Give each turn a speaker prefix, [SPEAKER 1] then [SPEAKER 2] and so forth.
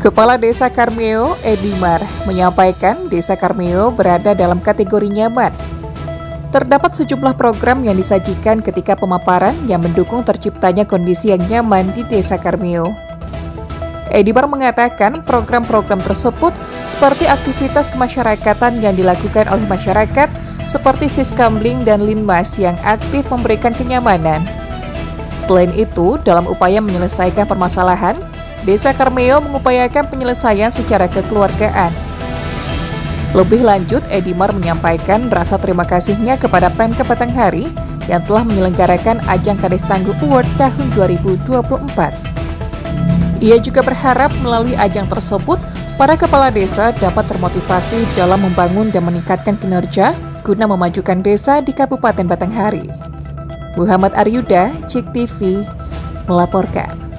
[SPEAKER 1] Kepala Desa Karmeo, Edimar, menyampaikan Desa Karmeo berada dalam kategori nyaman. Terdapat sejumlah program yang disajikan ketika pemaparan yang mendukung terciptanya kondisi yang nyaman di Desa Karmeo. Edimar mengatakan program-program tersebut seperti aktivitas kemasyarakatan yang dilakukan oleh masyarakat seperti Siskamling dan Linmas yang aktif memberikan kenyamanan. Selain itu, dalam upaya menyelesaikan permasalahan, Desa Karmeo mengupayakan penyelesaian secara kekeluargaan. Lebih lanjut, Edimar menyampaikan rasa terima kasihnya kepada Pemkab Batanghari yang telah menyelenggarakan ajang Kades Tangguh Award tahun 2024. Ia juga berharap melalui ajang tersebut, para kepala desa dapat termotivasi dalam membangun dan meningkatkan kinerja guna memajukan desa di Kabupaten Batanghari. Muhammad Aryuda, Cik melaporkan.